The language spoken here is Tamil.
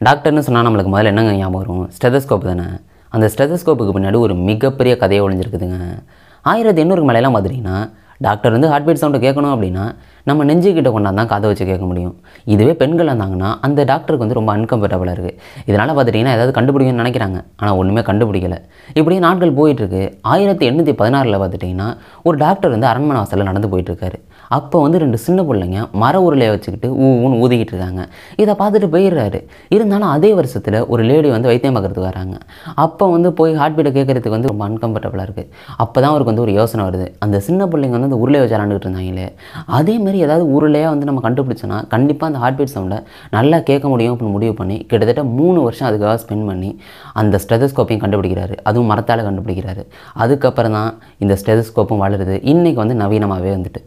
டாக்டர்னு சொன்னால் நம்மளுக்கு முதல்ல என்னங்க ஞாபகம் வரும்? ஸ்டெதஸ்கோப் தானே? அந்த ஸ்டெதஸ்கோப்புக்கு பின்னாடி ஒரு மிகப்பெரிய கதையை ஒழிஞ்சிருக்குதுங்க ஆயிரத்தி எண்ணூறுக்கு மேலையெல்லாம் பார்த்துட்டிங்கன்னா டாக்டர் வந்து ஹார்ட் பீட் சவுண்டை கேட்கணும் அப்படின்னா நம்ம நெஞ்சுக்கிட்ட கொண்டாந்து தான் காதை வச்சு கேட்க முடியும். இதுவே பெண்கள் இருந்தாங்கன்னா அந்த டாக்டருக்கு வந்து ரொம்ப அன்கம்ஃபர்டபுளாக இருக்குது இதனால் பார்த்துட்டிங்கன்னா ஏதாவது கண்டுபிடிக்கணும்னு நினைக்கிறாங்க. ஆனால் ஒன்றுமே கண்டுபிடிக்கலை. இப்படியே நாட்கள் போயிட்டுருக்கு. ஆயிரத்தி எண்ணூற்றி பதினாறில் பார்த்துட்டிங்கன்னா ஒரு டாக்டர் வந்து அரண்மனை வாசலில் நடந்து போயிட்டுருக்காரு. அப்போ வந்து ரெண்டு சின்ன பிள்ளைங்க மர உருளையை வச்சுக்கிட்டு ஊ ஊன்னு ஊதிக்கிட்டு இருக்காங்க. இதை பார்த்துட்டு போயிடுறாரு. இருந்தாலும் அதே வருஷத்தில் ஒரு லேடி வந்து வைத்தியம் பார்க்கறதுக்கு வராங்க. அப்போ வந்து போய் ஹார்ட் பீட்டை கேட்கறதுக்கு வந்து ரொம்ப அன்கம்ஃபர்டபுளாக இருக்குது அப்போ தான் அவருக்கு வந்து ஒரு யோசனை வருது. அந்த சின்ன பிள்ளைங்க வந்து அந்த உருளையை வச்சு விளாண்டுட்டு இருந்தாங்களே. அதே மாதிரி ஏதாவது உருளையாக வந்து நம்ம கண்டுபிடிச்சோன்னா கண்டிப்பாக அந்த ஹார்ட் பீட் சவுண்டை நல்லா கேட்க முடியும் அப்படின்னு முடிவு பண்ணி கிட்டத்தட்ட மூணு வருஷம் அதுக்காக ஸ்பெண்ட் பண்ணி அந்த ஸ்டெதஸ்கோப்பையும் கண்டுபிடிக்கிறாரு. அதுவும் மரத்தால் கண்டுபிடிக்கிறாரு. அதுக்கப்புறம் தான் இந்த ஸ்டெதஸ்கோப்பும் வளருது. இன்றைக்கி வந்து நவீனமாகவே வந்துட்டு.